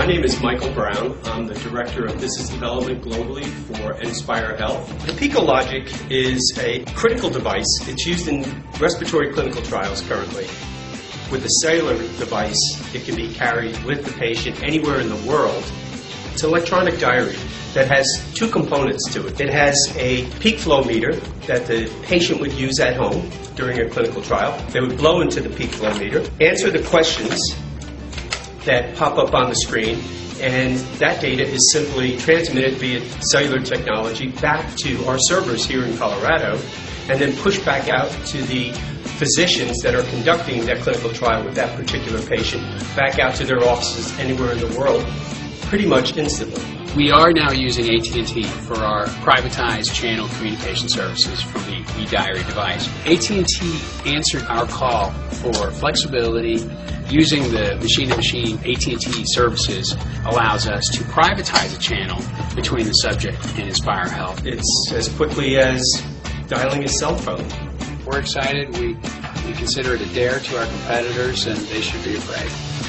My name is Michael Brown. I'm the Director of Business Development globally for nSpire Health. The PiKoLogic is a critical device. It's used in respiratory clinical trials currently. With a cellular device, it can be carried with the patient anywhere in the world. It's an electronic diary that has two components to it. It has a peak flow meter that the patient would use at home during a clinical trial. They would blow into the peak flow meter, answer the questions that pop up on the screen, and that data is simply transmitted via cellular technology back to our servers here in Colorado, and then pushed back out to the physicians that are conducting that clinical trial with that particular patient, back out to their offices anywhere in the world, pretty much instantly. We are now using AT&T for our privatized channel communication services from the eDiary device. AT&T answered our call for flexibility. Using the machine-to-machine AT&T services allows us to privatize a channel between the subject and nSpire Health. It's as quickly as dialing a cell phone. We're excited. We, we consider it a dare to our competitors, and they should be afraid.